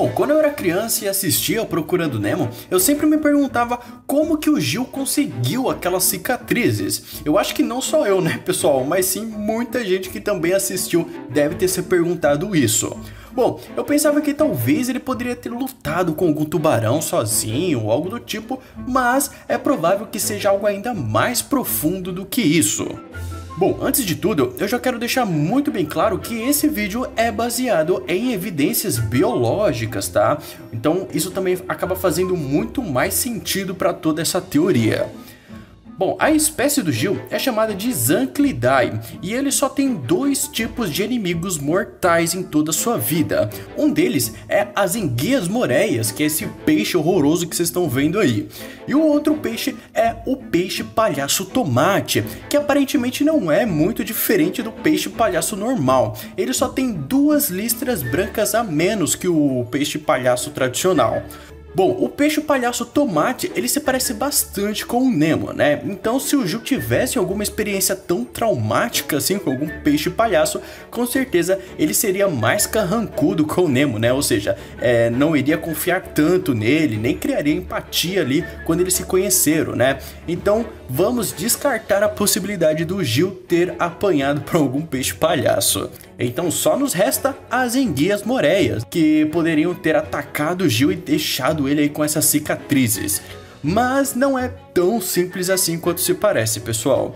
Bom, quando eu era criança e assistia Procurando Nemo, eu sempre me perguntava como que o Gil conseguiu aquelas cicatrizes. Eu acho que não só eu, né, pessoal, mas sim muita gente que também assistiu deve ter se perguntado isso. Bom, eu pensava que talvez ele poderia ter lutado com algum tubarão sozinho ou algo do tipo, mas é provável que seja algo ainda mais profundo do que isso. Bom, antes de tudo, eu já quero deixar muito bem claro que esse vídeo é baseado em evidências biológicas, tá? Então isso também acaba fazendo muito mais sentido para toda essa teoria. Bom, a espécie do Gil é chamada de Zanclidae e ele só tem dois tipos de inimigos mortais em toda a sua vida. Um deles é as enguias moreias, que é esse peixe horroroso que vocês estão vendo aí. E o outro peixe é o peixe palhaço tomate, que aparentemente não é muito diferente do peixe palhaço normal. Ele só tem duas listras brancas a menos que o peixe palhaço tradicional. Bom, o peixe palhaço tomate, ele se parece bastante com o Nemo, né? Então se o Gil tivesse alguma experiência tão traumática assim com algum peixe palhaço, com certeza ele seria mais carrancudo com o Nemo, né? Ou seja, é, não iria confiar tanto nele, nem criaria empatia ali quando eles se conheceram, né? Então vamos descartar a possibilidade do Gil ter apanhado por algum peixe palhaço. Então só nos resta as enguias moreias, que poderiam ter atacado Gil e deixado ele aí com essas cicatrizes. Mas não é tão simples assim quanto se parece, pessoal.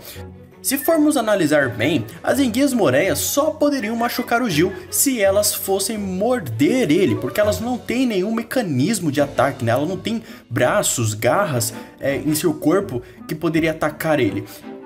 Se formos analisar bem, as enguias moreias só poderiam machucar o Gil se elas fossem morder ele, porque elas não têm nenhum mecanismo de ataque, né? Ela não tem braços, garras é, em seu corpo que poderia atacar ele.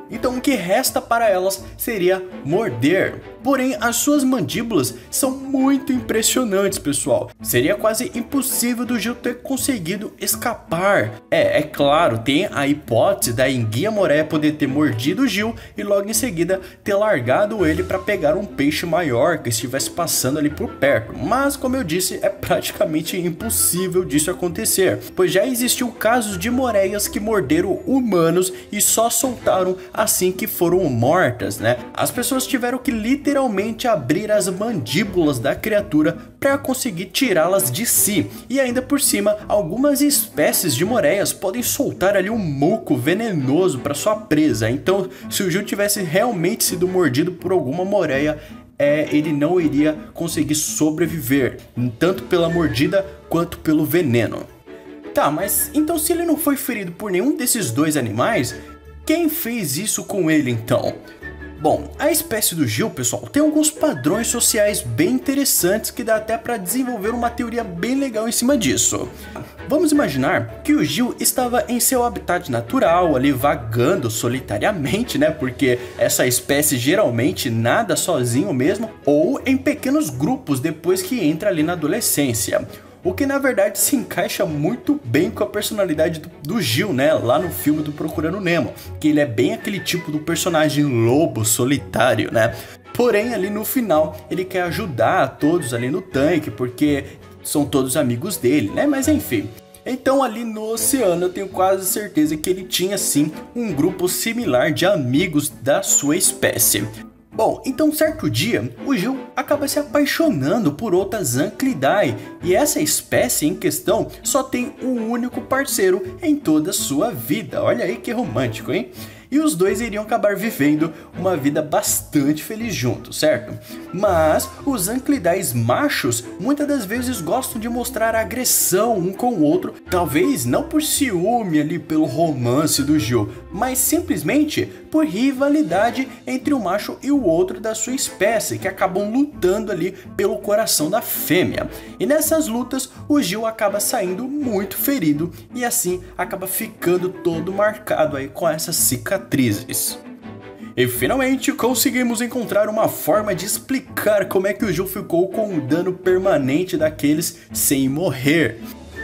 Então o que resta para elas seria morder. Porém, as suas mandíbulas são muito impressionantes, pessoal. Seria quase impossível do Gil ter conseguido escapar. É, é claro, tem a hipótese da enguia moré poder ter mordido o Gil e logo em seguida ter largado ele para pegar um peixe maior que estivesse passando ali por perto. Mas, como eu disse, é praticamente impossível disso acontecer, pois já existiu casos de moreias que morderam humanos e só soltaram assim que foram mortas, né? As pessoas tiveram que literalmente abrir as mandíbulas da criatura para conseguir tirá-las de si. E ainda por cima, algumas espécies de moreias podem soltar ali um muco venenoso para sua presa. Então, se o Gil tivesse realmente sido mordido por alguma moreia, é, ele não iria conseguir sobreviver, tanto pela mordida quanto pelo veneno. Tá, mas então se ele não foi ferido por nenhum desses dois animais, quem fez isso com ele então? Bom, a espécie do Gil, pessoal, tem alguns padrões sociais bem interessantes que dá até para desenvolver uma teoria bem legal em cima disso. Vamos imaginar que o Gil estava em seu habitat natural, ali vagando solitariamente, né? Porque essa espécie geralmente nada sozinho mesmo, ou em pequenos grupos depois que entra ali na adolescência. O que na verdade se encaixa muito bem com a personalidade do, do, Gil, né? Lá no filme do Procurando Nemo, que ele é bem aquele tipo do personagem lobo solitário, né? Porém, ali no final, ele quer ajudar a todos ali no tanque, porque são todos amigos dele, né? Mas enfim. Então ali no oceano eu tenho quase certeza que ele tinha sim um grupo similar de amigos da sua espécie. Bom, então certo dia, o Gil acaba se apaixonando por outra Zanclidae, e essa espécie em questão só tem um único parceiro em toda a sua vida. Olha aí que romântico, hein? E os dois iriam acabar vivendo uma vida bastante feliz juntos, certo? Mas os anclidais machos muitas das vezes gostam de mostrar agressão um com o outro, talvez não por ciúme ali pelo romance do Gil, mas simplesmente por rivalidade entre o macho e o outro da sua espécie, que acabam lutando ali pelo coração da fêmea. E nessas lutas, o Gil acaba saindo muito ferido e assim acaba ficando todo marcado aí com essa cicatriz cicatrizes. E finalmente conseguimos encontrar uma forma de explicar como é que o Gil ficou com o dano permanente daqueles sem morrer.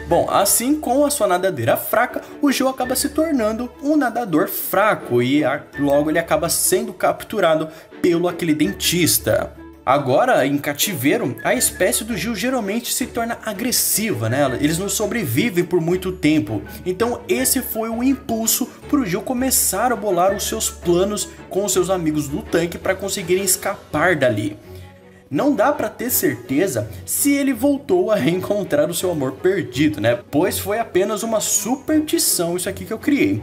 Bom, assim com a sua nadadeira fraca, o Gil acaba se tornando um nadador fraco e logo ele acaba sendo capturado pelo aquele dentista. Agora, em cativeiro, a espécie do Gil geralmente se torna agressiva, né? Eles não sobrevivem por muito tempo. Então, esse foi o impulso para o Gil começar a bolar os seus planos com os seus amigos do tanque para conseguirem escapar dali. não dá para ter certeza se ele voltou a reencontrar o seu amor perdido, né? Pois foi apenas uma superstição isso aqui que eu criei.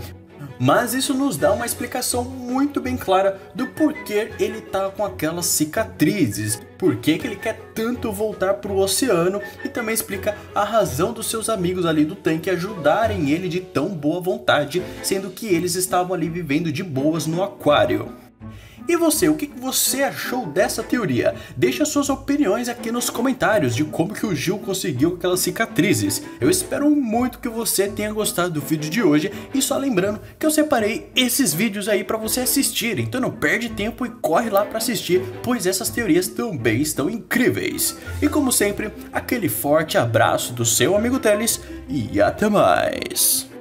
Mas isso nos dá uma explicação muito bem clara do porquê ele tá com aquelas cicatrizes, por que ele quer tanto voltar pro oceano e também explica a razão dos seus amigos ali do tanque ajudarem ele de tão boa vontade, sendo que eles estavam ali vivendo de boas no aquário. E você, o que você achou dessa teoria? Deixa suas opiniões aqui nos comentários de como que o Gil conseguiu aquelas cicatrizes. Eu espero muito que você tenha gostado do vídeo de hoje e só lembrando que eu separei esses vídeos aí para você assistir, então não perde tempo e corre lá para assistir, pois essas teorias também estão incríveis. E como sempre, aquele forte abraço do seu amigo Teles e até mais.